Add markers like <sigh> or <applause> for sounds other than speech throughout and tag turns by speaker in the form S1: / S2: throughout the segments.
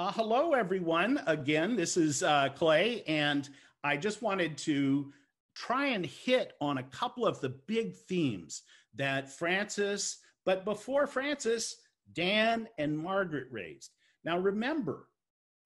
S1: Uh, hello, everyone. Again, this is uh, Clay, and I just wanted to try and hit on a couple of the big themes that Francis, but before Francis, Dan and Margaret raised. Now, remember,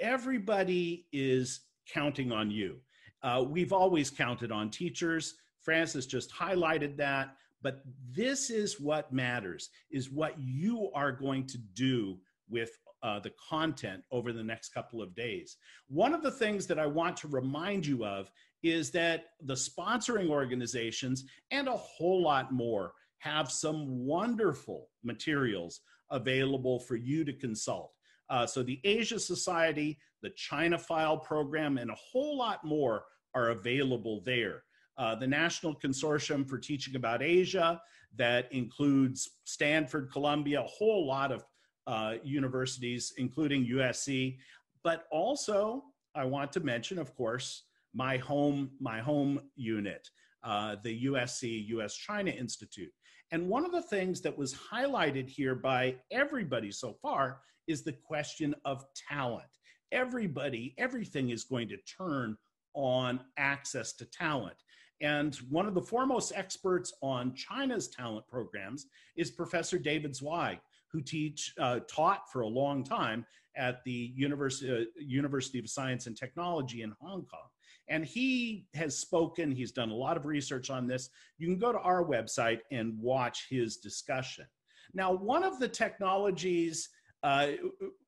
S1: everybody is counting on you. Uh, we've always counted on teachers. Francis just highlighted that, but this is what matters: is what you are going to do with uh, the content over the next couple of days. One of the things that I want to remind you of is that the sponsoring organizations and a whole lot more have some wonderful materials available for you to consult. Uh, so, the Asia Society, the China File Program, and a whole lot more are available there. Uh, the National Consortium for Teaching About Asia, that includes Stanford, Columbia, a whole lot of uh, universities, including USC. But also, I want to mention, of course, my home my home unit, uh, the USC U.S. China Institute. And one of the things that was highlighted here by everybody so far is the question of talent. Everybody, everything is going to turn on access to talent. And one of the foremost experts on China's talent programs is Professor David Zweig, who teach uh, taught for a long time at the University, uh, University of Science and Technology in Hong Kong. And he has spoken, he's done a lot of research on this. You can go to our website and watch his discussion. Now, one of the technologies, uh,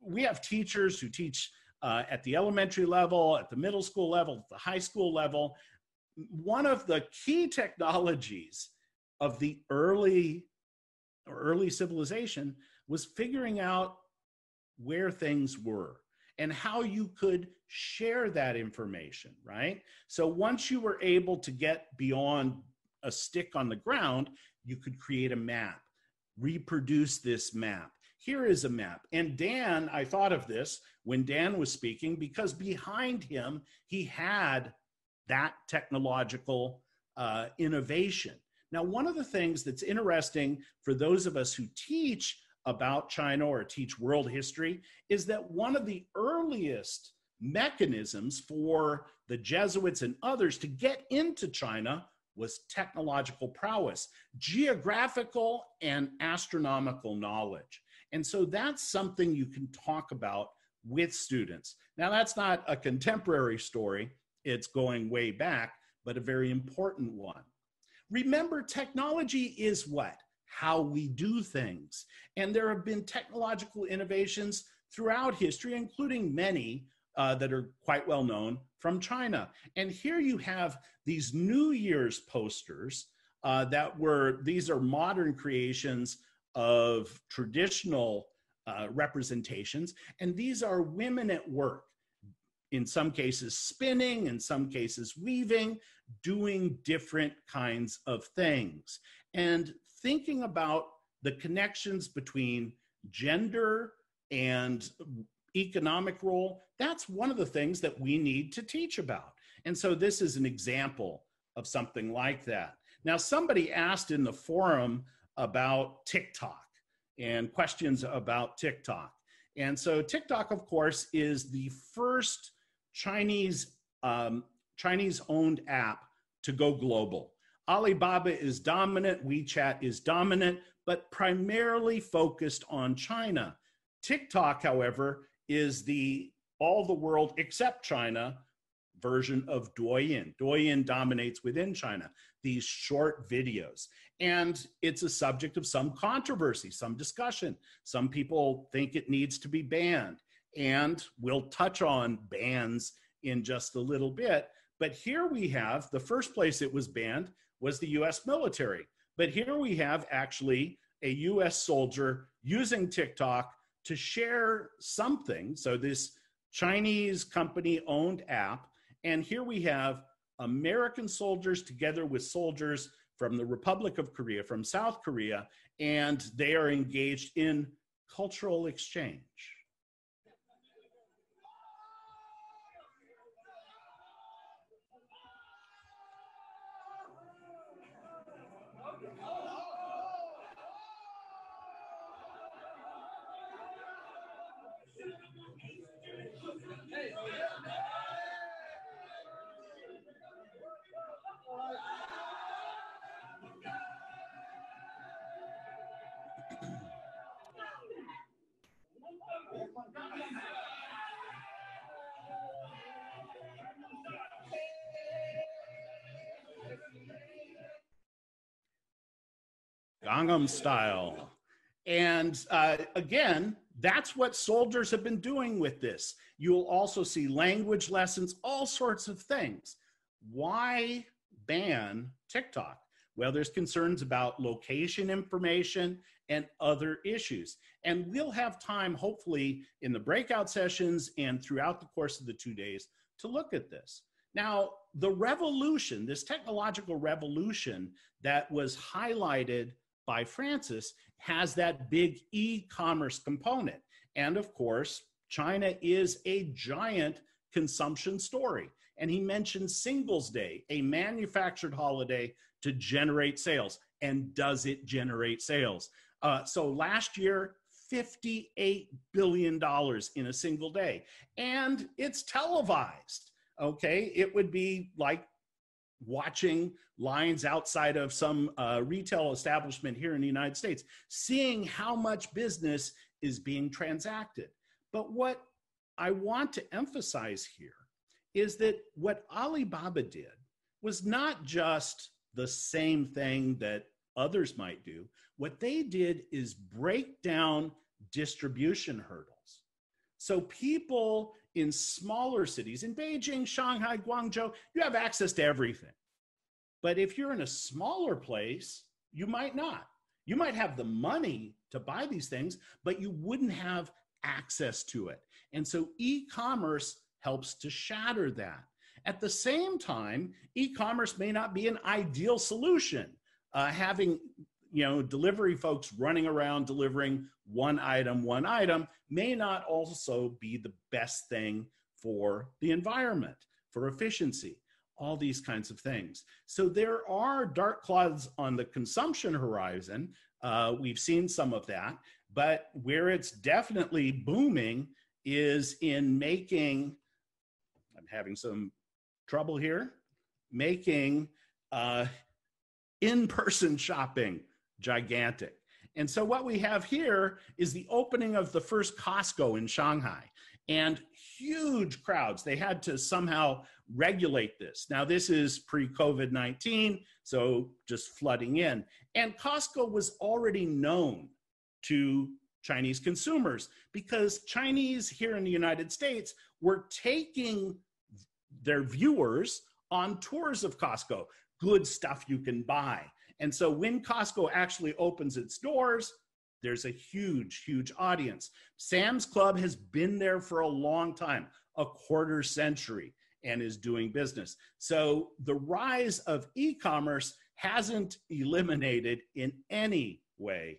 S1: we have teachers who teach uh, at the elementary level, at the middle school level, at the high school level. One of the key technologies of the early or early civilization was figuring out where things were and how you could share that information, right? So once you were able to get beyond a stick on the ground, you could create a map, reproduce this map. Here is a map. And Dan, I thought of this when Dan was speaking because behind him, he had that technological uh, innovation. Now, one of the things that's interesting for those of us who teach about China or teach world history is that one of the earliest mechanisms for the Jesuits and others to get into China was technological prowess, geographical and astronomical knowledge. And so that's something you can talk about with students. Now, that's not a contemporary story, it's going way back, but a very important one. Remember, technology is what? How we do things. And there have been technological innovations throughout history, including many uh, that are quite well known from China. And here you have these New Year's posters uh, that were, these are modern creations of traditional uh, representations. And these are women at work, in some cases spinning, in some cases weaving, doing different kinds of things. And thinking about the connections between gender and economic role, that's one of the things that we need to teach about. And so this is an example of something like that. Now, somebody asked in the forum about TikTok and questions about TikTok. And so TikTok, of course, is the first Chinese um, Chinese owned app to go global. Alibaba is dominant, WeChat is dominant, but primarily focused on China. TikTok, however, is the all the world except China version of Douyin. Douyin dominates within China, these short videos. And it's a subject of some controversy, some discussion. Some people think it needs to be banned. And we'll touch on bans in just a little bit. But here we have the first place it was banned was the US military. But here we have actually a US soldier using TikTok to share something. So, this Chinese company owned app. And here we have American soldiers together with soldiers from the Republic of Korea, from South Korea, and they are engaged in cultural exchange. Gangnam Style. And uh, again, that's what soldiers have been doing with this. You'll also see language lessons, all sorts of things. Why ban TikTok? Well, there's concerns about location information and other issues. And we'll have time, hopefully, in the breakout sessions and throughout the course of the two days to look at this. Now, the revolution, this technological revolution that was highlighted by Francis has that big e commerce component. And of course, China is a giant consumption story. And he mentioned Singles Day, a manufactured holiday to generate sales. And does it generate sales? Uh, so last year, $58 billion in a single day. And it's televised. Okay. It would be like watching lines outside of some uh, retail establishment here in the United States, seeing how much business is being transacted. But what I want to emphasize here is that what Alibaba did was not just the same thing that others might do. What they did is break down distribution hurdles. So people in smaller cities, in Beijing, Shanghai, Guangzhou, you have access to everything. But if you're in a smaller place, you might not. You might have the money to buy these things, but you wouldn't have access to it. And so e commerce helps to shatter that. At the same time, e commerce may not be an ideal solution. Uh, having you know delivery folks running around delivering one item one item may not also be the best thing for the environment for efficiency all these kinds of things. So there are dark clouds on the consumption horizon. Uh, we've seen some of that but where it's definitely booming is in making i'm having some trouble here making uh, in-person shopping gigantic. And so what we have here is the opening of the first Costco in Shanghai and huge crowds. They had to somehow regulate this. Now, this is pre COVID 19, so just flooding in. And Costco was already known to Chinese consumers because Chinese here in the United States were taking their viewers on tours of Costco, good stuff you can buy. And so when Costco actually opens its doors, there's a huge, huge audience. Sam's Club has been there for a long time, a quarter century, and is doing business. So the rise of e commerce hasn't eliminated in any way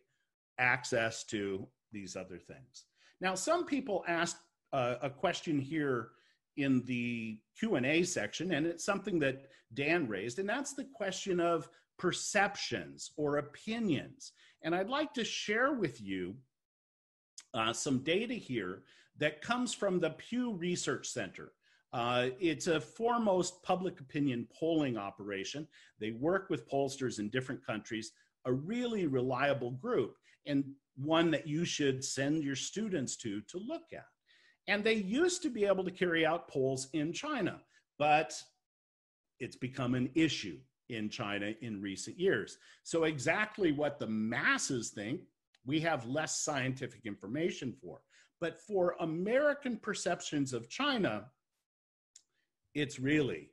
S1: access to these other things. Now, some people asked uh, a question here in the q&a section and it's something that dan raised and that's the question of perceptions or opinions. And I'd like to share with you uh, some data here that comes from the Pew Research Center. Uh, it's a foremost public opinion polling operation. They work with pollsters in different countries, a really reliable group, and one that you should send your students to to look at. And they used to be able to carry out polls in China, but it's become an issue in China in recent years. So, exactly what the masses think, we have less scientific information for. But for American perceptions of China, it's really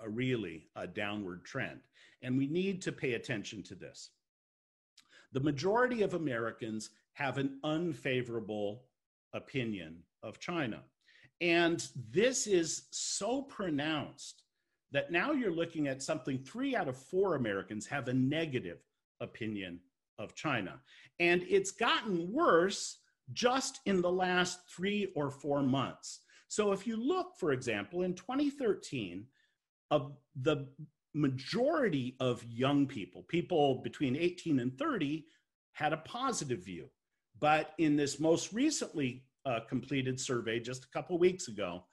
S1: a really a downward trend. And we need to pay attention to this. The majority of Americans have an unfavorable opinion of China. And this is so pronounced that now you're looking at something three out of four Americans have a negative opinion of China. And it's gotten worse just in the last three or four months. So if you look, for example, in 2013, of the majority of young people, people between 18 and 30, had a positive view. But in this most recently uh, completed survey just a couple weeks ago,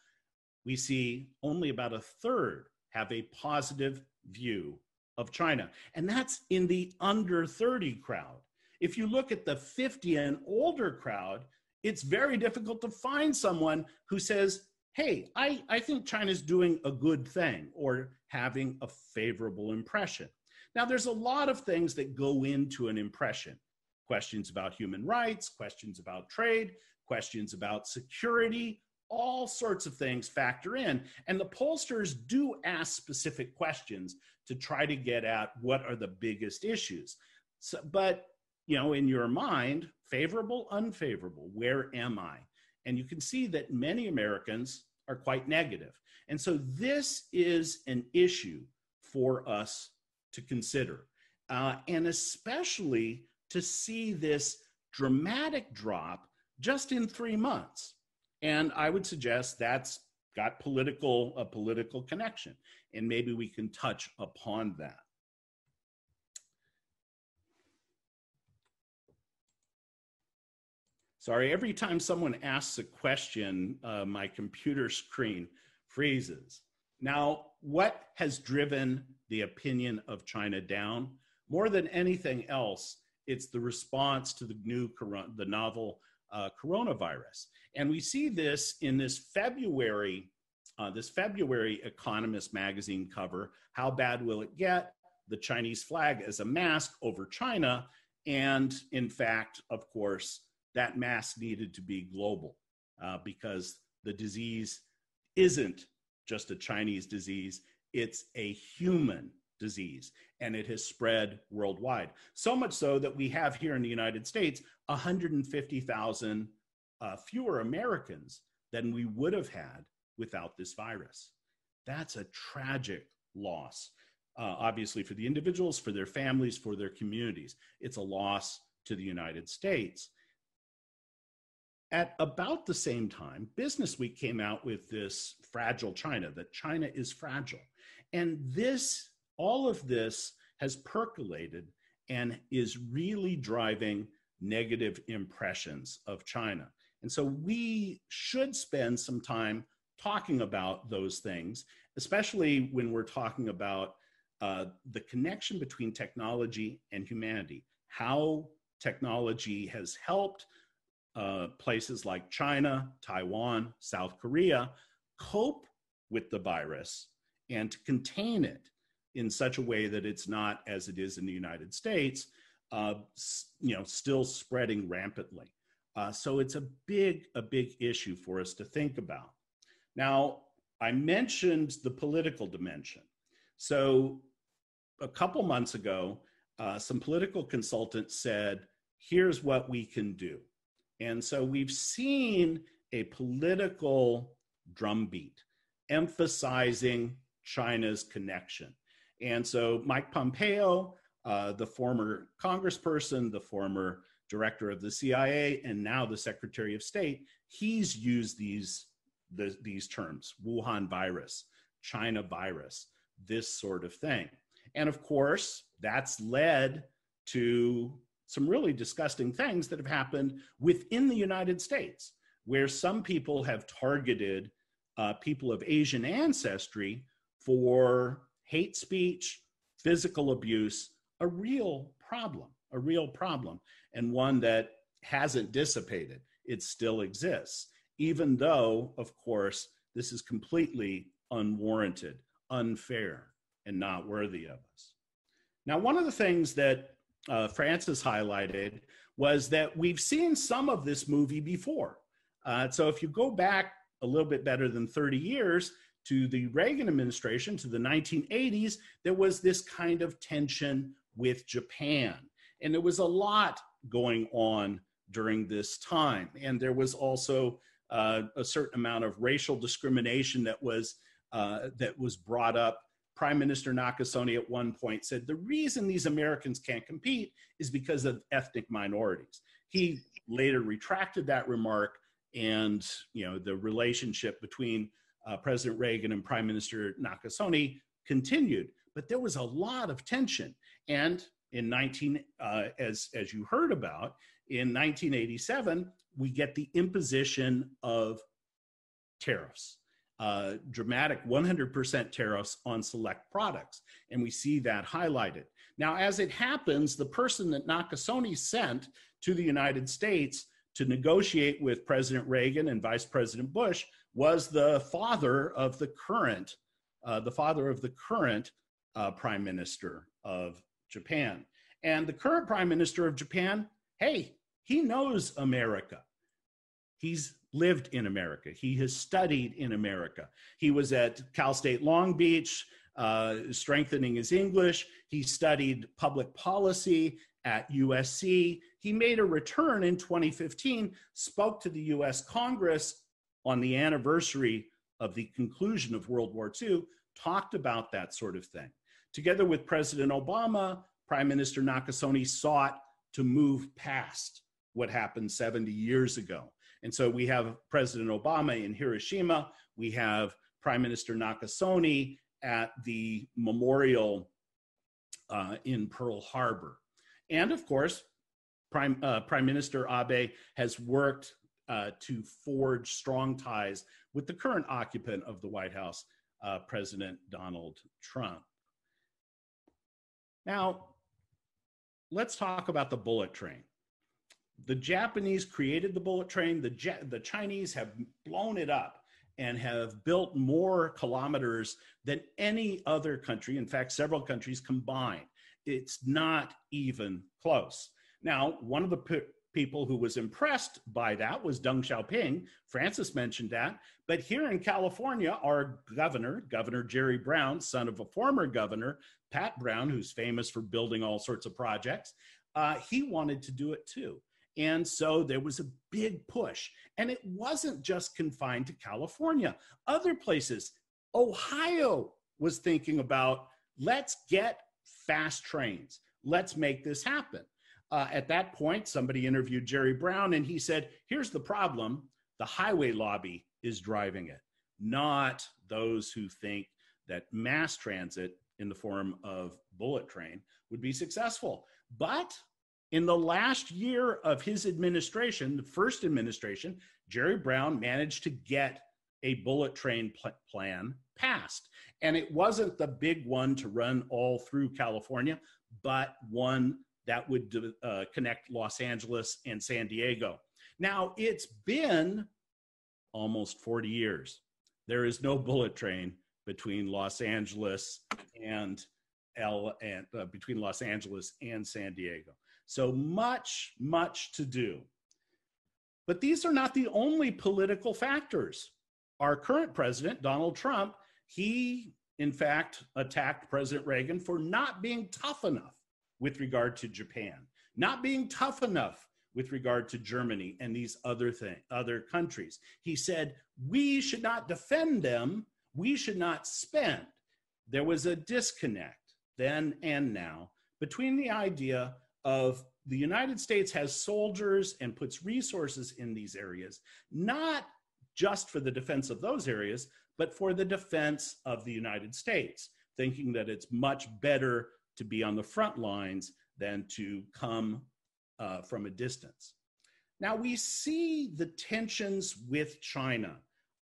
S1: we see only about a third have a positive view of China. And that's in the under 30 crowd. If you look at the 50 and older crowd, it's very difficult to find someone who says, hey, I, I think China's doing a good thing or having a favorable impression. Now, there's a lot of things that go into an impression questions about human rights, questions about trade, questions about security, all sorts of things factor in. And the pollsters do ask specific questions to try to get at what are the biggest issues. So, but, you know, in your mind, favorable, unfavorable, where am I? And you can see that many Americans are quite negative. And so this is an issue for us to consider, uh, and especially to see this dramatic drop just in three months. And I would suggest that's got political a political connection, and maybe we can touch upon that. Sorry, every time someone asks a question, uh, my computer screen freezes. Now, what has driven the opinion of China down? More than anything else, it's the response to the new the novel uh, coronavirus, and we see this in this February, uh, this February Economist magazine cover. How bad will it get? The Chinese flag as a mask over China, and in fact, of course, that mask needed to be global uh, because the disease isn't just a Chinese disease, it's a human disease and it has spread worldwide. So much so that we have here in the United States 150,000 uh, fewer Americans than we would have had without this virus. That's a tragic loss, uh, obviously, for the individuals, for their families, for their communities. It's a loss to the United States. At about the same time, Business Week came out with this fragile China, that China is fragile. And this, all of this has percolated and is really driving negative impressions of China. And so we should spend some time talking about those things, especially when we're talking about uh, the connection between technology and humanity, how technology has helped uh, places like China, Taiwan, South Korea cope with the virus and to contain it in such a way that it's not as it is in the United States, uh, you know, still spreading rampantly. Uh, so it's a big, a big issue for us to think about. Now, I mentioned the political dimension. So a couple months ago, uh, some political consultants said, here's what we can do. And so we've seen a political drumbeat emphasizing China's connection. And so Mike Pompeo, uh, the former congressperson, the former director of the CIA, and now the Secretary of State, he's used these, the, these terms Wuhan virus, China virus, this sort of thing. And of course, that's led to some really disgusting things that have happened within the United States, where some people have targeted uh, people of Asian ancestry for hate speech, physical abuse, a real problem, a real problem, and one that hasn't dissipated. It still exists, even though, of course, this is completely unwarranted, unfair, and not worthy of us. Now, one of the things that uh, Francis highlighted was that we've seen some of this movie before. Uh, so if you go back a little bit better than 30 years to the Reagan administration, to the 1980s, there was this kind of tension with Japan. And there was a lot going on during this time. And there was also uh, a certain amount of racial discrimination that was, uh, that was brought up Prime Minister Nakasone at one point said the reason these Americans can't compete is because of ethnic minorities. He later retracted that remark, and you know the relationship between uh, President Reagan and Prime Minister Nakasone continued. But there was a lot of tension, and in 19 uh, as as you heard about in 1987 we get the imposition of tariffs uh, dramatic 100% tariffs on select products. And we see that highlighted. Now, as it happens, the person that Nakasone sent to the United States to negotiate with President Reagan and Vice President Bush was the father of the current, uh, the father of the current uh, prime minister of Japan. And the current prime minister of Japan, hey, he knows America. He's lived in America. He has studied in America. He was at Cal State Long Beach, uh, strengthening his English. He studied public policy at USC. He made a return in 2015, spoke to the US Congress on the anniversary of the conclusion of World War II, talked about that sort of thing. Together with President Obama, Prime Minister Nakasone sought to move past what happened 70 years ago. And so we have President Obama in Hiroshima, we have Prime Minister Nakasone at the memorial uh, in Pearl Harbor. And of course, Prime, uh, Prime Minister Abe has worked uh, to forge strong ties with the current occupant of the White House, uh, President Donald Trump. Now, let's talk about the bullet train. The Japanese created the bullet train, the, the Chinese have blown it up and have built more kilometers than any other country, in fact, several countries combined. It's not even close. Now, one of the people who was impressed by that was Deng Xiaoping. Francis mentioned that. But here in California, our governor, Governor Jerry Brown, son of a former governor, Pat Brown, who's famous for building all sorts of projects, uh, he wanted to do it too. And so there was a big push. And it wasn't just confined to California, other places. Ohio was thinking about let's get fast trains, let's make this happen. Uh, at that point, somebody interviewed Jerry Brown and he said, Here's the problem the highway lobby is driving it, not those who think that mass transit in the form of bullet train would be successful. But in the last year of his administration, the first administration, Jerry Brown managed to get a bullet train pl- plan passed. And it wasn't the big one to run all through California, but one that would uh, connect Los Angeles and San Diego. Now, it's been almost 40 years. There is no bullet train between Los Angeles and L and uh, between Los Angeles and San Diego. So much, much to do. But these are not the only political factors. Our current president, Donald Trump, he in fact attacked President Reagan for not being tough enough with regard to Japan, not being tough enough with regard to Germany and these other thing, other countries. He said, "We should not defend them, we should not spend." There was a disconnect then and now between the idea of the United States has soldiers and puts resources in these areas, not just for the defense of those areas, but for the defense of the United States, thinking that it's much better to be on the front lines than to come uh, from a distance. Now, we see the tensions with China.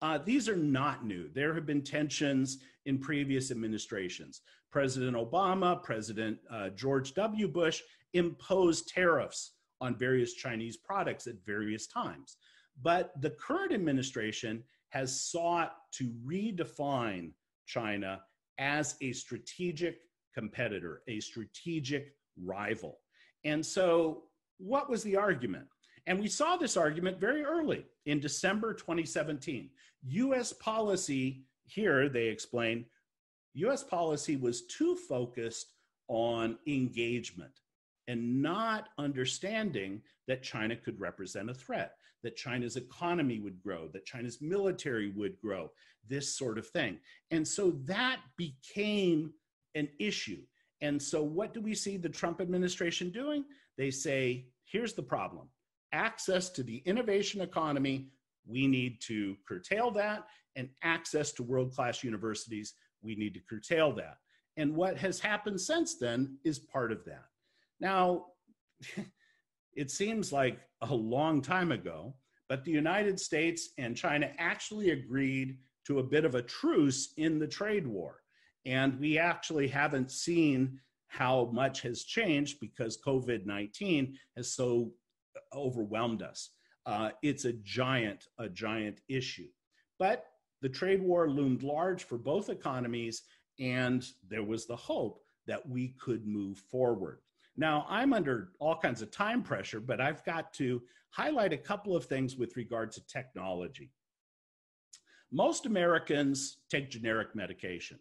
S1: Uh, these are not new. There have been tensions in previous administrations. President Obama, President uh, George W. Bush imposed tariffs on various Chinese products at various times. But the current administration has sought to redefine China as a strategic competitor, a strategic rival. And so, what was the argument? And we saw this argument very early in December 2017. US policy, here they explain, US policy was too focused on engagement and not understanding that China could represent a threat, that China's economy would grow, that China's military would grow, this sort of thing. And so that became an issue. And so, what do we see the Trump administration doing? They say, here's the problem access to the innovation economy, we need to curtail that, and access to world class universities, we need to curtail that. And what has happened since then is part of that. Now, <laughs> it seems like a long time ago, but the United States and China actually agreed to a bit of a truce in the trade war. And we actually haven't seen how much has changed because COVID 19 has so overwhelmed us. uh, it's a giant, a giant issue. But the trade war loomed large for both economies, and there was the hope that we could move forward. Now, I'm under all kinds of time pressure, but I've got to highlight a couple of things with regard to technology. Most Americans take generic medication.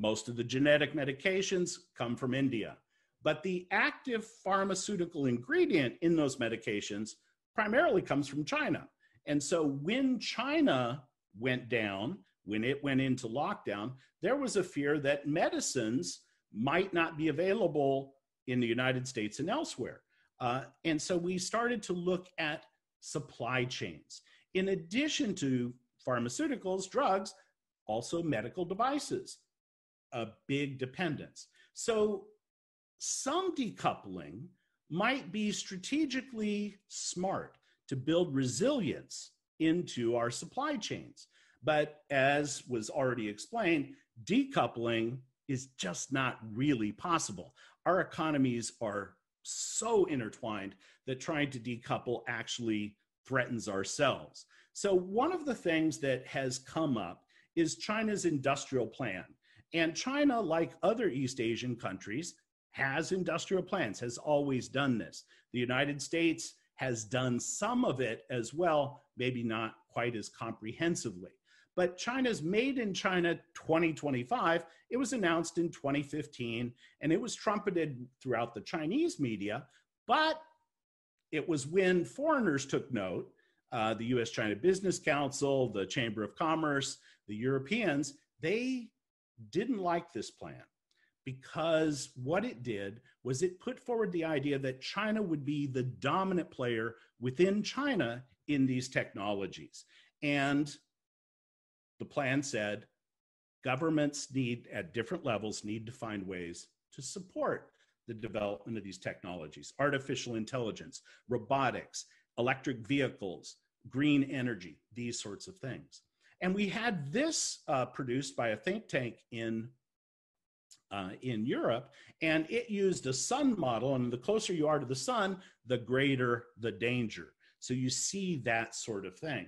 S1: Most of the genetic medications come from India. But the active pharmaceutical ingredient in those medications primarily comes from China. And so when China went down, when it went into lockdown, there was a fear that medicines might not be available in the United States and elsewhere. Uh, and so we started to look at supply chains. In addition to pharmaceuticals, drugs, also medical devices, a big dependence. So some decoupling might be strategically smart to build resilience into our supply chains. But as was already explained, decoupling is just not really possible. Our economies are so intertwined that trying to decouple actually threatens ourselves. So, one of the things that has come up is China's industrial plan. And China, like other East Asian countries, has industrial plants, has always done this. The United States has done some of it as well, maybe not quite as comprehensively. But China's Made in China 2025, it was announced in 2015 and it was trumpeted throughout the Chinese media. But it was when foreigners took note, uh, the US China Business Council, the Chamber of Commerce, the Europeans, they didn't like this plan because what it did was it put forward the idea that China would be the dominant player within China in these technologies. And the plan said governments need, at different levels, need to find ways to support the development of these technologies artificial intelligence, robotics, electric vehicles, green energy, these sorts of things. And we had this uh, produced by a think tank in uh, in Europe, and it used a sun model. And the closer you are to the sun, the greater the danger. So you see that sort of thing.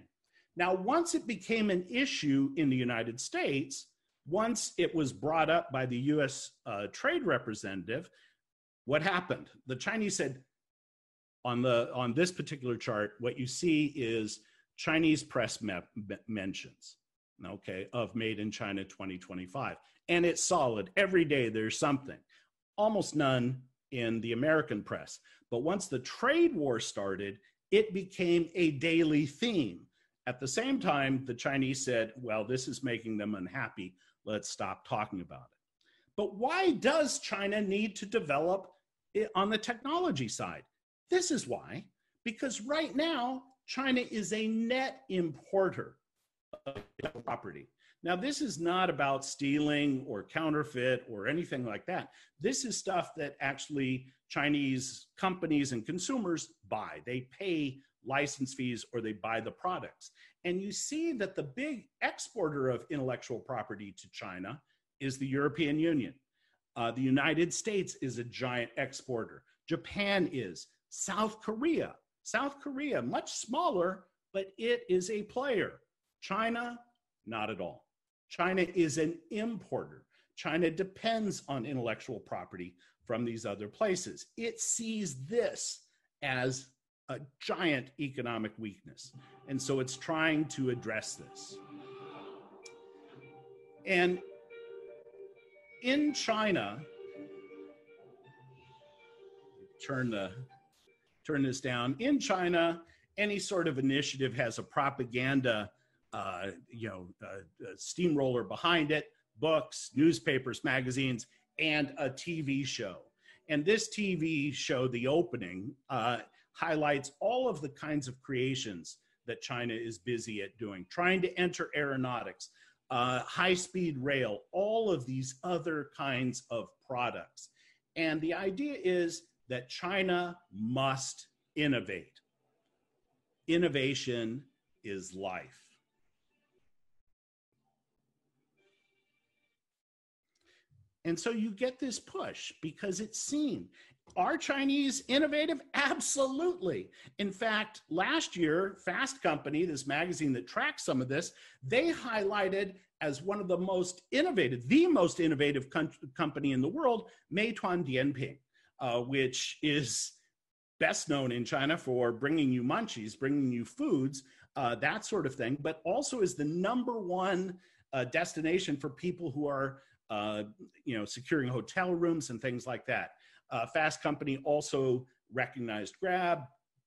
S1: Now, once it became an issue in the United States, once it was brought up by the US uh, trade representative, what happened? The Chinese said, on the on this particular chart, what you see is Chinese press me- mentions, okay, of Made in China 2025 and it's solid. Every day there's something. Almost none in the American press. But once the trade war started, it became a daily theme. At the same time, the Chinese said, well, this is making them unhappy. Let's stop talking about it. But why does China need to develop on the technology side? This is why. Because right now, China is a net importer of property. Now, this is not about stealing or counterfeit or anything like that. This is stuff that actually Chinese companies and consumers buy. They pay license fees or they buy the products. And you see that the big exporter of intellectual property to China is the European Union. Uh, the United States is a giant exporter. Japan is. South Korea. South Korea, much smaller, but it is a player. China, not at all. China is an importer. China depends on intellectual property from these other places. It sees this as a giant economic weakness. And so it's trying to address this. And in China, turn the turn this down. In China, any sort of initiative has a propaganda uh, you know, a, a steamroller behind it, books, newspapers, magazines, and a TV show. And this TV show, the opening, uh, highlights all of the kinds of creations that China is busy at doing, trying to enter aeronautics, uh, high speed rail, all of these other kinds of products. And the idea is that China must innovate. Innovation is life. And so you get this push because it's seen. Are Chinese innovative? Absolutely. In fact, last year, Fast Company, this magazine that tracks some of this, they highlighted as one of the most innovative, the most innovative company in the world, Meituan Dianping, uh, which is best known in China for bringing you munchies, bringing you foods, uh, that sort of thing, but also is the number one uh, destination for people who are, uh, you know, securing hotel rooms and things like that. Uh, Fast Company also recognized Grab,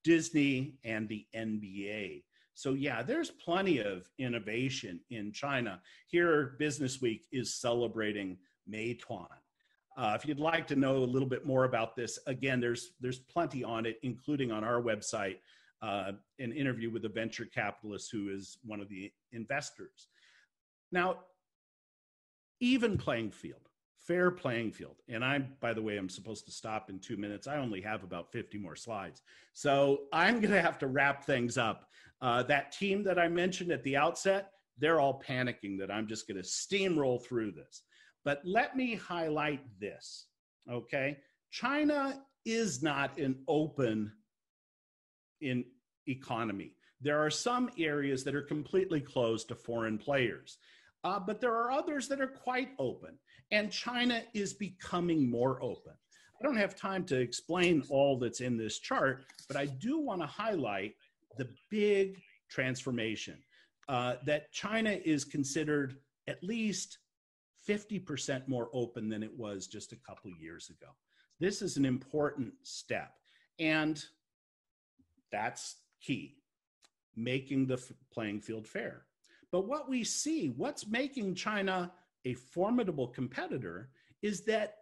S1: Disney, and the NBA. So, yeah, there's plenty of innovation in China. Here, Business Week is celebrating Meituan. Uh, if you'd like to know a little bit more about this, again, there's there's plenty on it, including on our website, uh, an interview with a venture capitalist who is one of the investors. Now, even playing field fair playing field. And I'm, by the way, I'm supposed to stop in two minutes. I only have about 50 more slides. So I'm going to have to wrap things up. Uh, that team that I mentioned at the outset, they're all panicking that I'm just going to steamroll through this. But let me highlight this, okay? China is not an open in economy. There are some areas that are completely closed to foreign players, uh, but there are others that are quite open and China is becoming more open. I don't have time to explain all that's in this chart, but I do want to highlight the big transformation uh, that China is considered at least 50% more open than it was just a couple years ago. This is an important step, and that's key, making the playing field fair. But what we see, what's making China a formidable competitor is that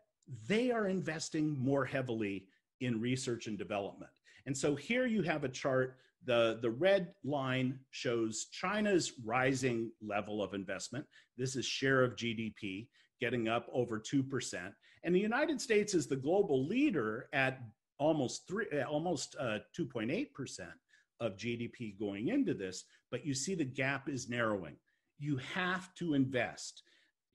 S1: they are investing more heavily in research and development. And so here you have a chart. The, the red line shows China's rising level of investment. This is share of GDP getting up over 2%. And the United States is the global leader at almost three, almost uh, 2.8% of GDP going into this. But you see the gap is narrowing. You have to invest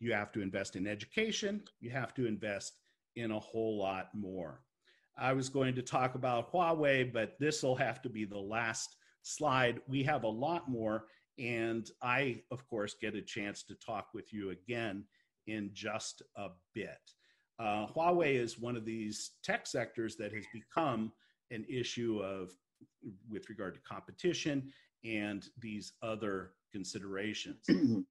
S1: you have to invest in education, you have to invest in a whole lot more. I was going to talk about Huawei, but this will have to be the last slide. We have a lot more, and I, of course, get a chance to talk with you again in just a bit. Uh, Huawei is one of these tech sectors that has become an issue of with regard to competition and these other considerations. <clears throat>